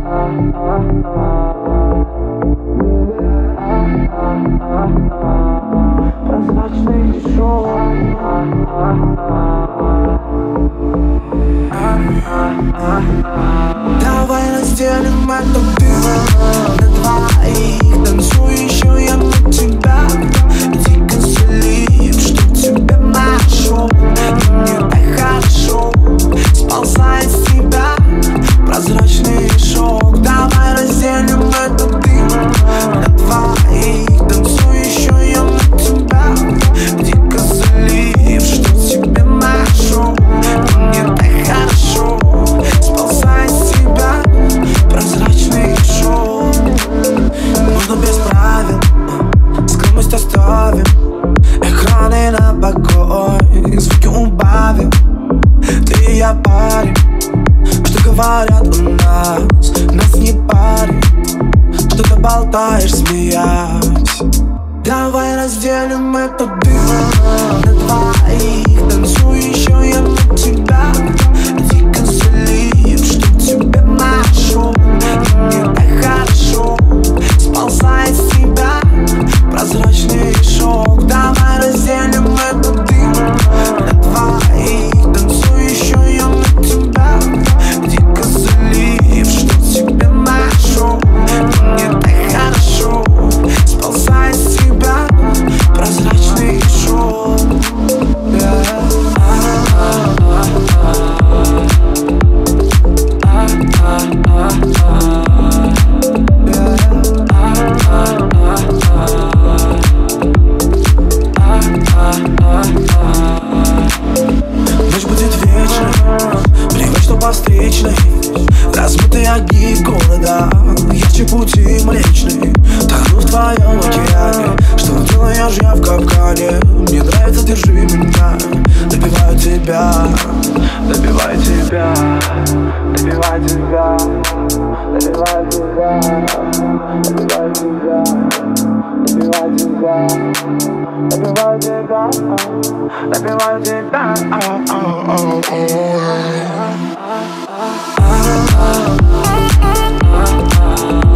ah, ah, ah. Я парень Что говорят у нас Нас не парит Что ты болтаешь, смеясь. Давай разделим эту дым на двоих ярче пути млечный Тону в твоем океане, что делаешь я в капкане. Мне нравится, держи меня, добиваю тебя Добиваю тебя, добиваю тебя. Добиваю тебя, добиваю тебя. Добиваю тебя, добиваю тебя. Добиваю тебя. Oh.